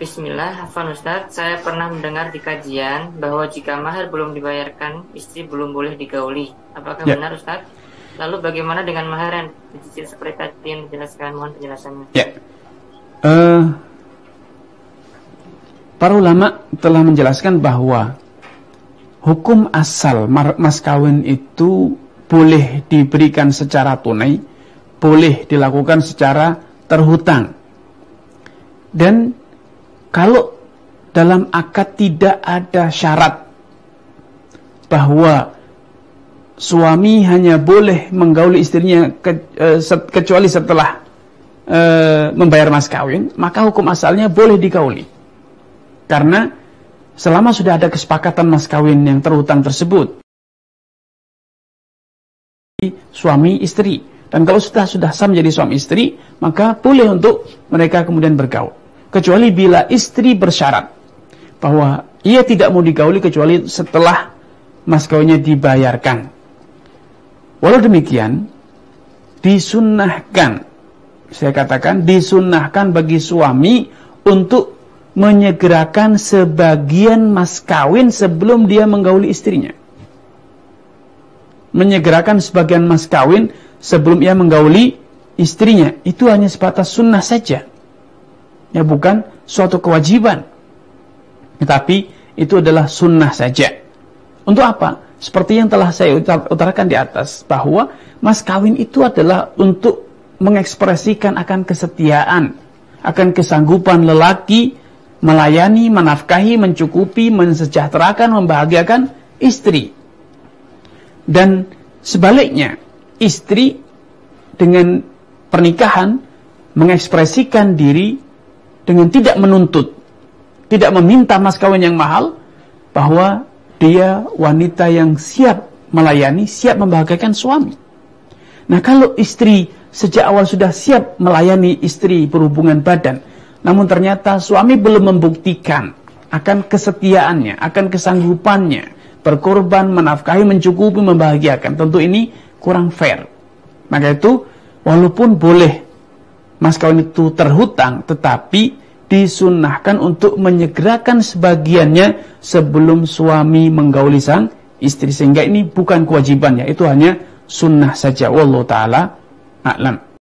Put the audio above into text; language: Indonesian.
Bismillah, Hafan Ustadz, saya pernah mendengar di kajian bahwa jika mahar belum dibayarkan, istri belum boleh digauli. Apakah Ya. benar Ustadz? Lalu bagaimana dengan mahar yang dicicil seperti tadi yang dijelaskan? Mohon penjelasannya. Ya. Eh, para ulama telah menjelaskan bahwa hukum asal mas kawin itu boleh diberikan secara tunai, boleh dilakukan secara terhutang. Dan kalau dalam akad tidak ada syarat bahwa suami hanya boleh menggauli istrinya ke- eh, set- kecuali setelah eh, membayar mas kawin, maka hukum asalnya boleh digauli. Karena selama sudah ada kesepakatan mas kawin yang terhutang tersebut, suami istri. Dan kalau sudah sudah sah menjadi suami istri, maka boleh untuk mereka kemudian bergaul. Kecuali bila istri bersyarat bahwa ia tidak mau digauli kecuali setelah mas kawinnya dibayarkan. Walau demikian, disunnahkan, saya katakan disunnahkan bagi suami untuk menyegerakan sebagian mas kawin sebelum dia menggauli istrinya. Menyegerakan sebagian mas kawin sebelum ia menggauli istrinya. Itu hanya sebatas sunnah saja. Ya bukan suatu kewajiban. Tetapi itu adalah sunnah saja. Untuk apa? Seperti yang telah saya utar- utarakan di atas bahwa mas kawin itu adalah untuk mengekspresikan akan kesetiaan, akan kesanggupan lelaki melayani, menafkahi, mencukupi, mensejahterakan, membahagiakan istri. Dan sebaliknya, istri dengan pernikahan mengekspresikan diri dengan tidak menuntut, tidak meminta mas kawin yang mahal, bahwa dia wanita yang siap melayani, siap membahagiakan suami. Nah kalau istri sejak awal sudah siap melayani istri berhubungan badan, namun ternyata suami belum membuktikan akan kesetiaannya, akan kesanggupannya, berkorban, menafkahi, mencukupi, membahagiakan. Tentu ini kurang fair. Maka itu, walaupun boleh mas kawin itu terhutang, tetapi disunnahkan untuk menyegerakan sebagiannya sebelum suami menggauli sang istri. Sehingga ini bukan kewajibannya, itu hanya sunnah saja. Wallahu ta'ala a'lam.